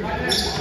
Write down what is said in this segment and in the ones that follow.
Vai,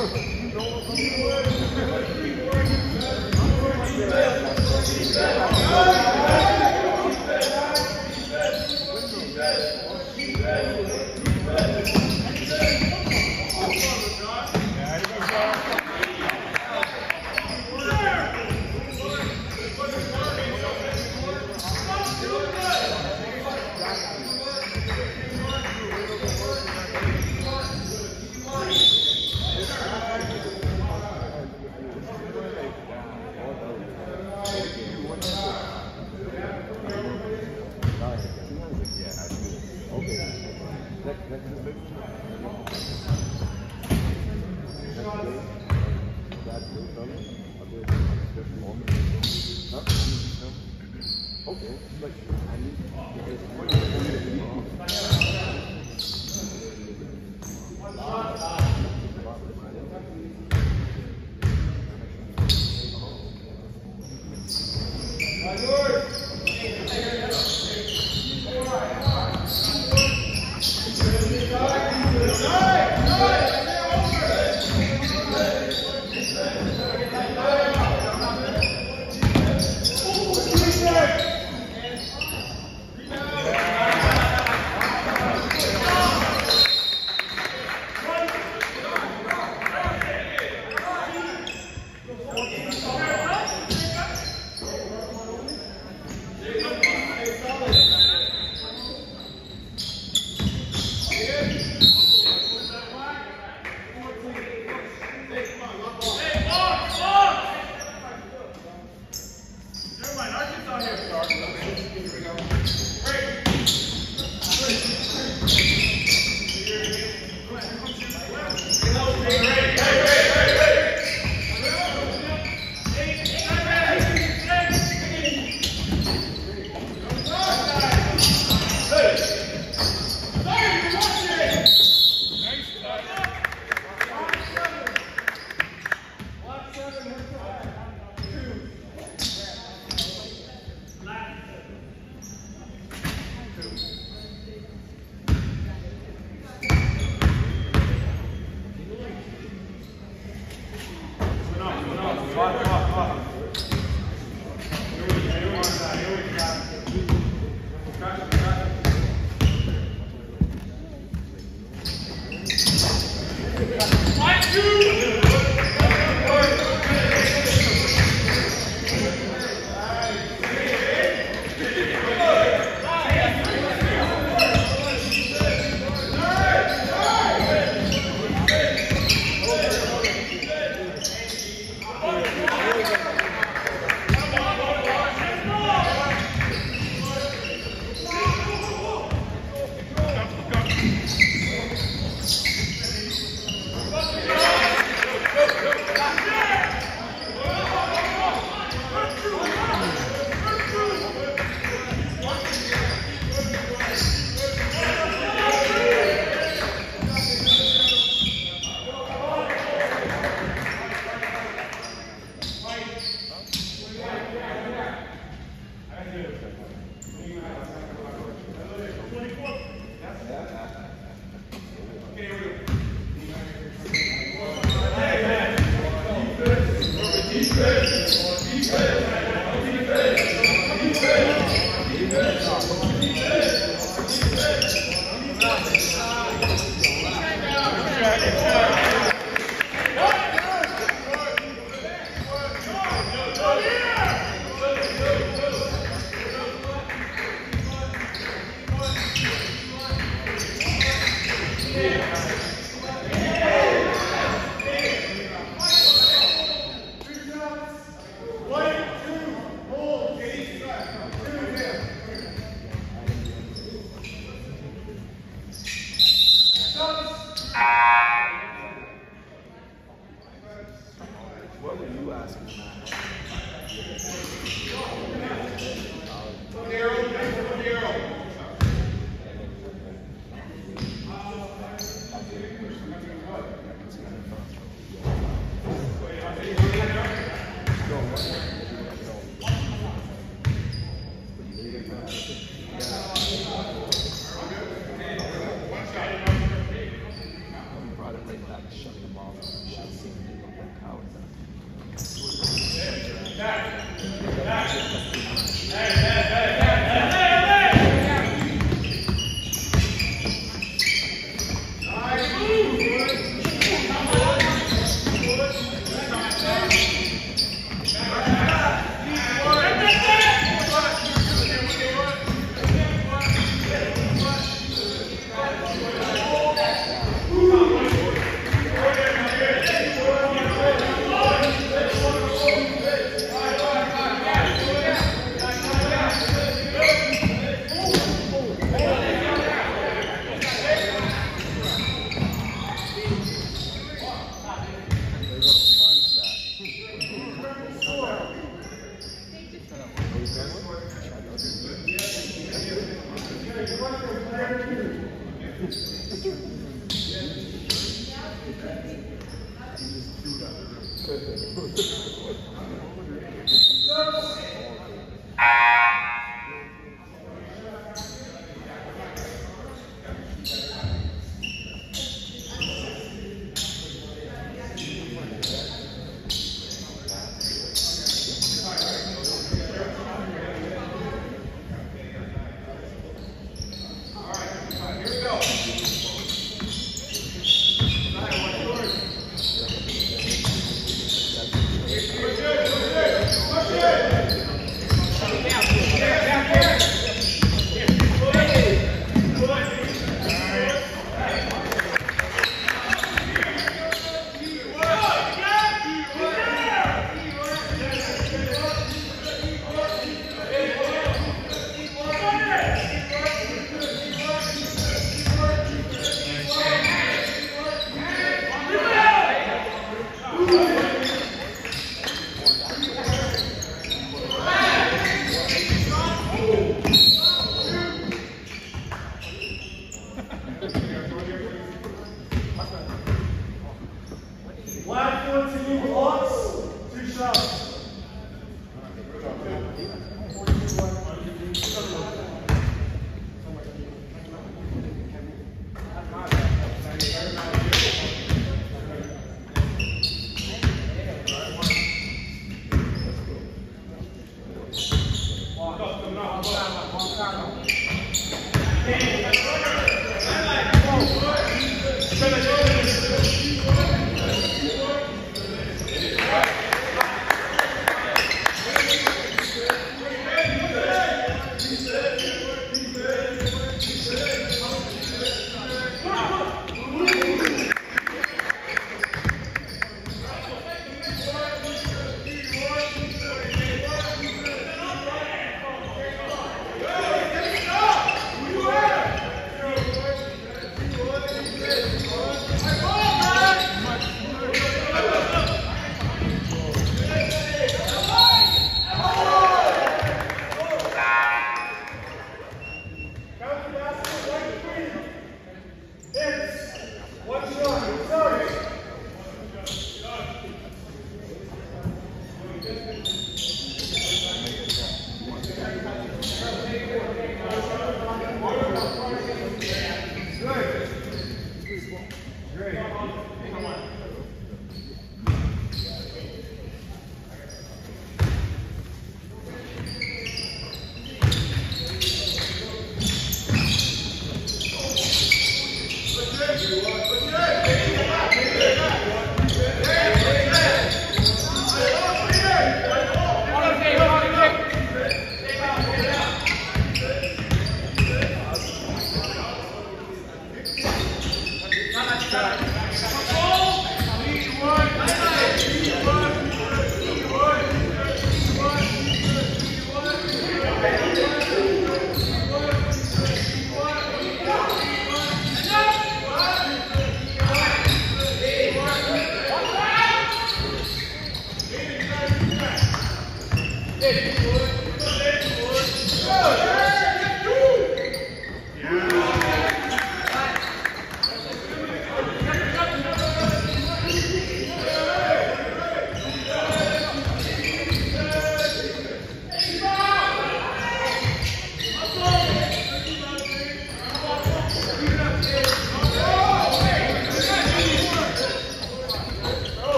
Don't come away.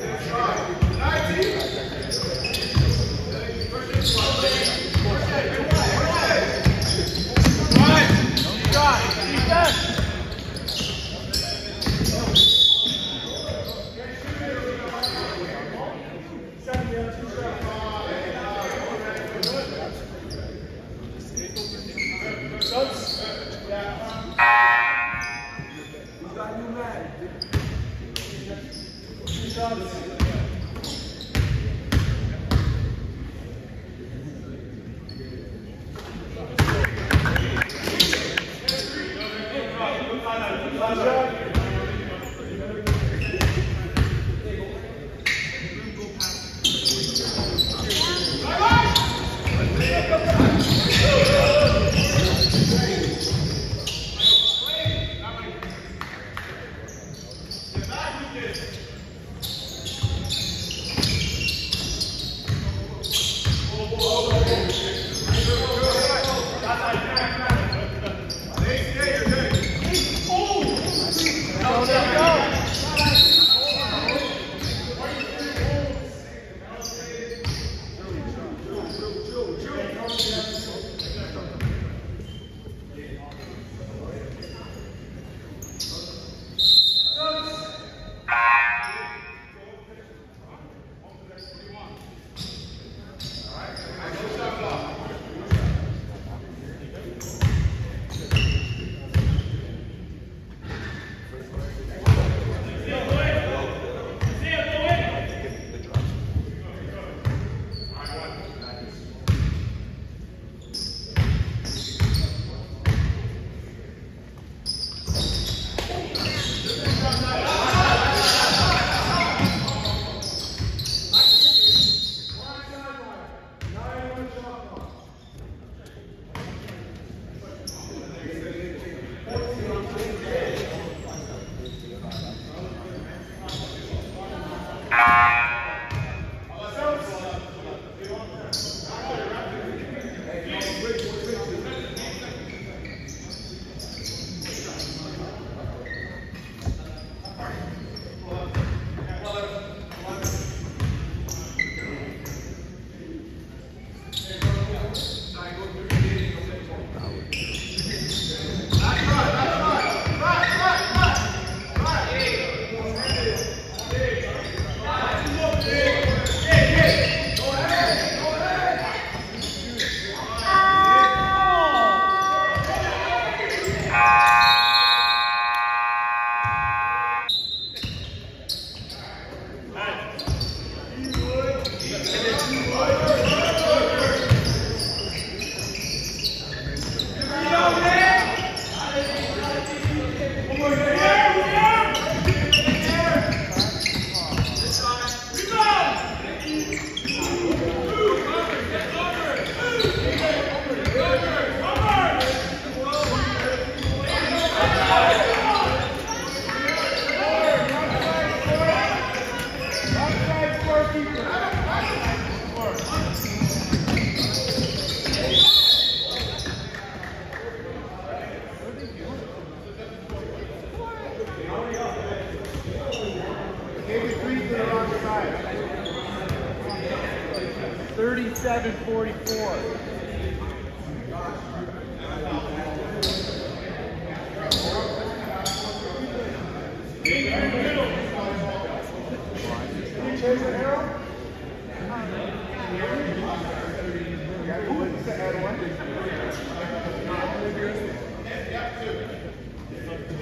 Thank you.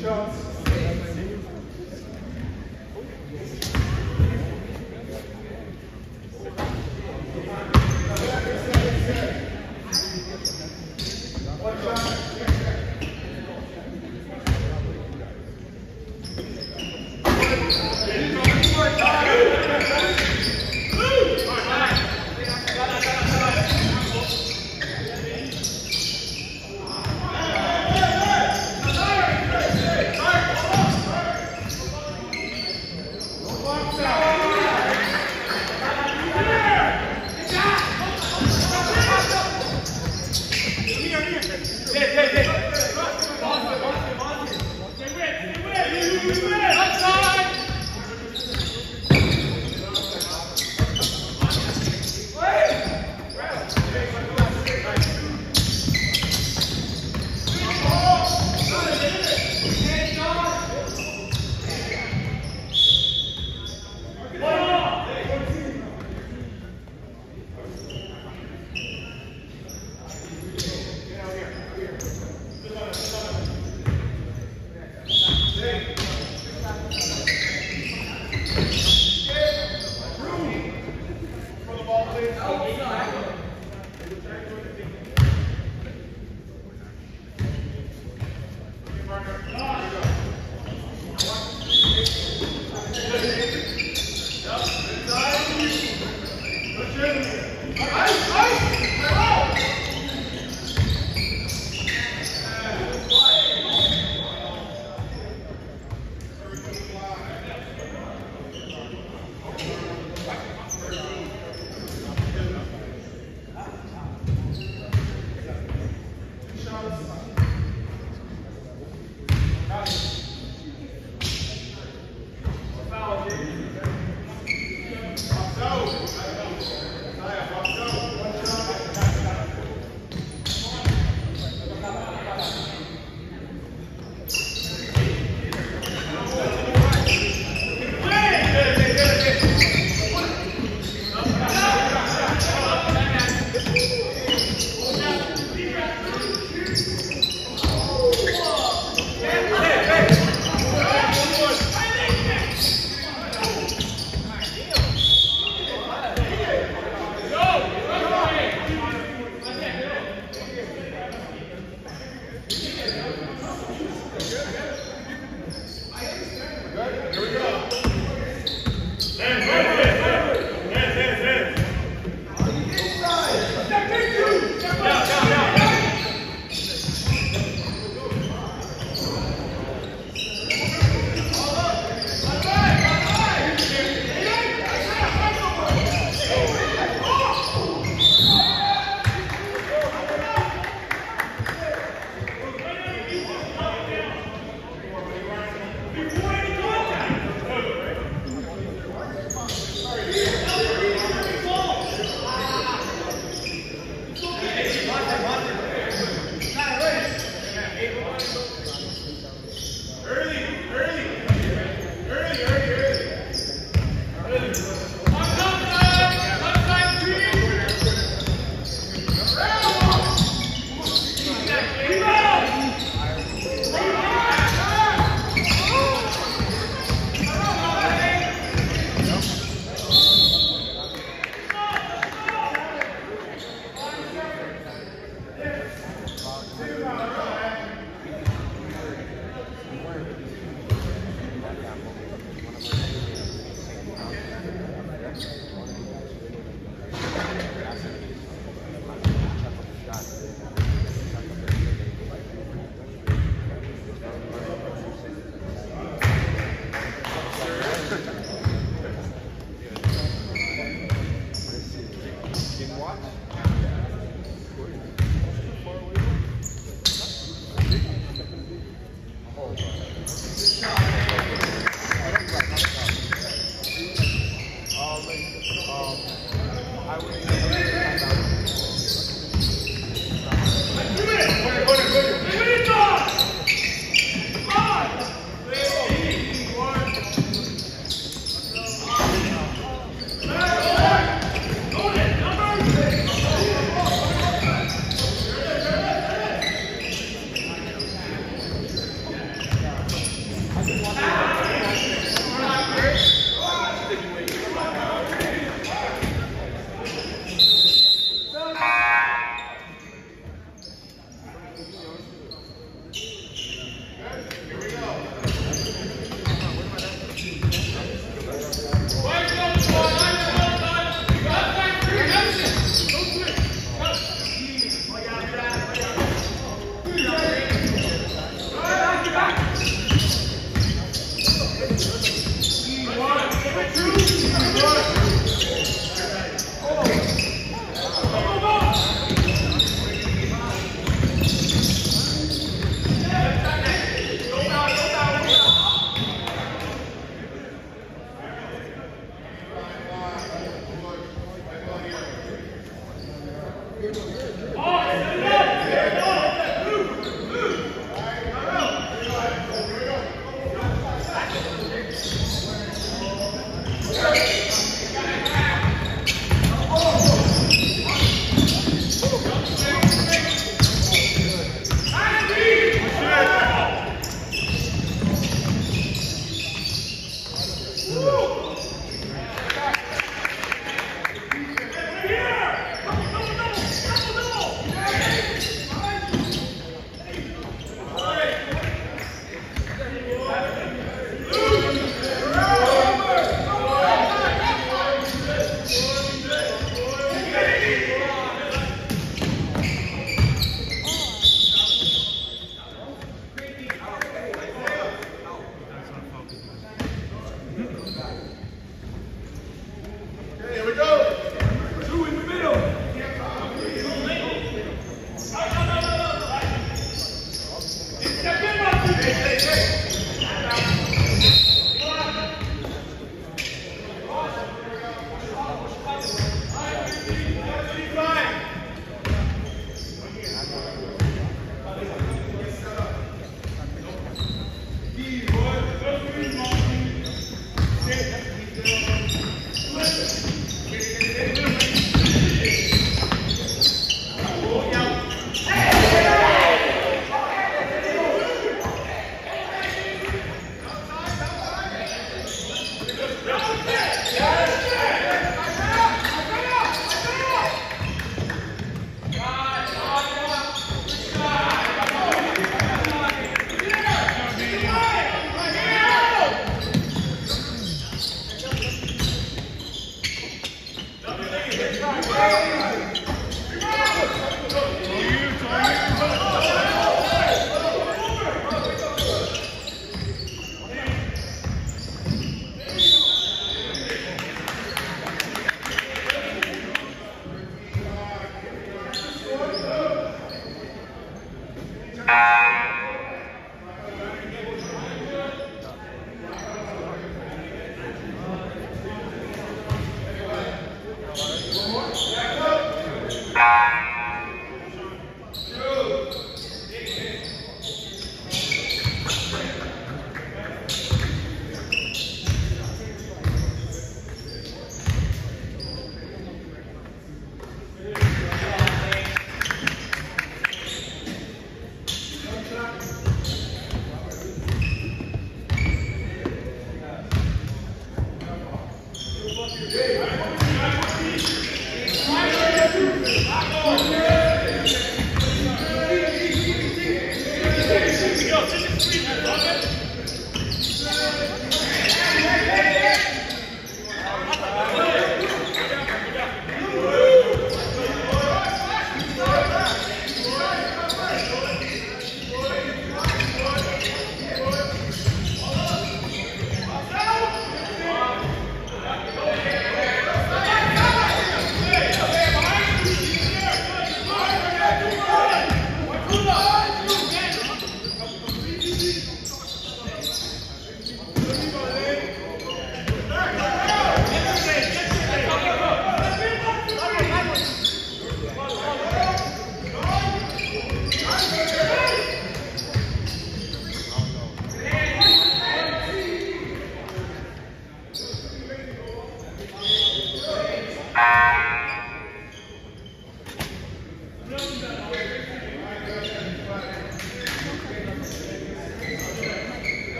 Shots.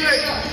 Here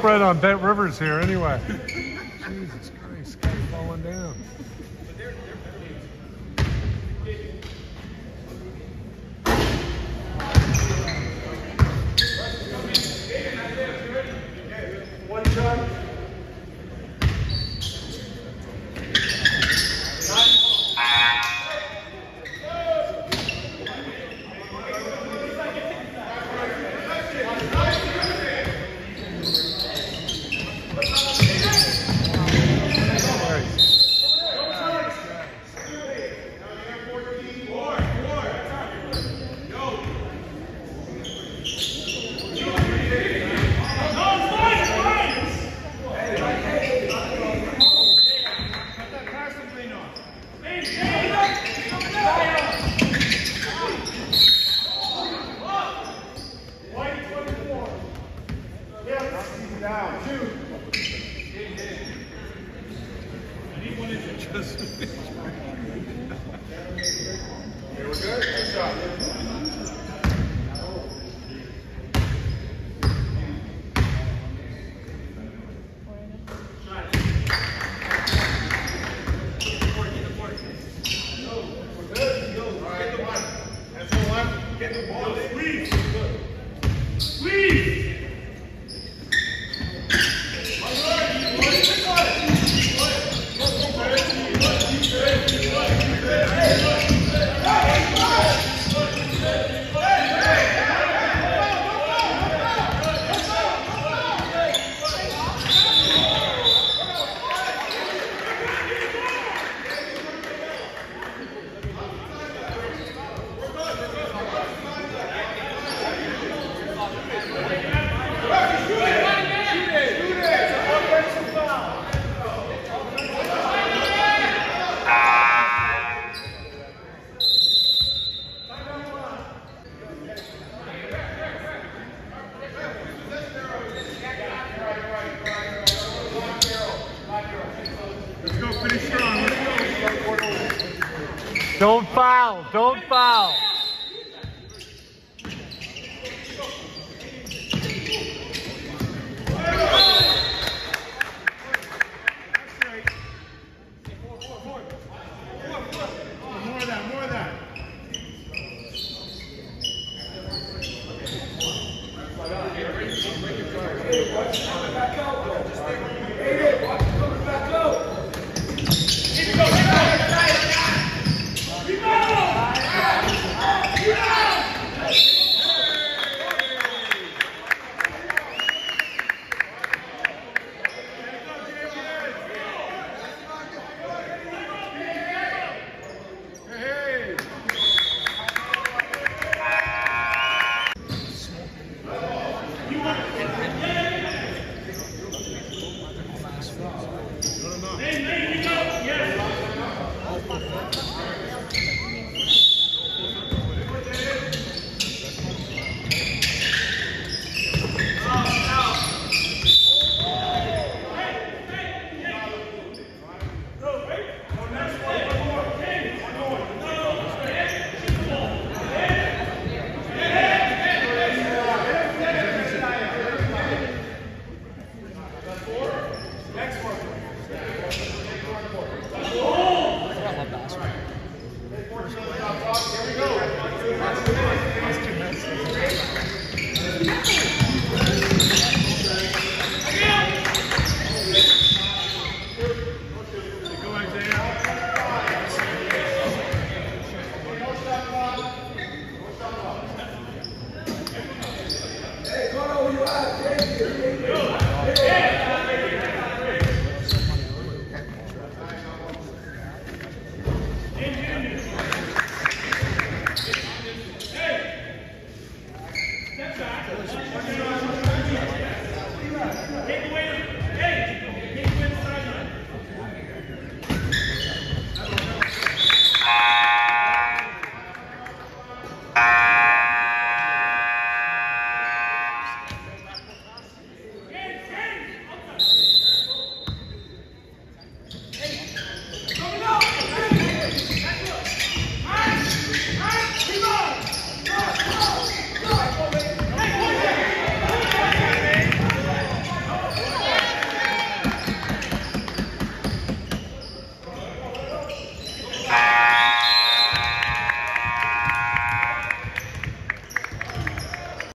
spread on bent Rivers here anyway. Down, shoot. Anyone. Here we go, good shot. foul. Don't foul.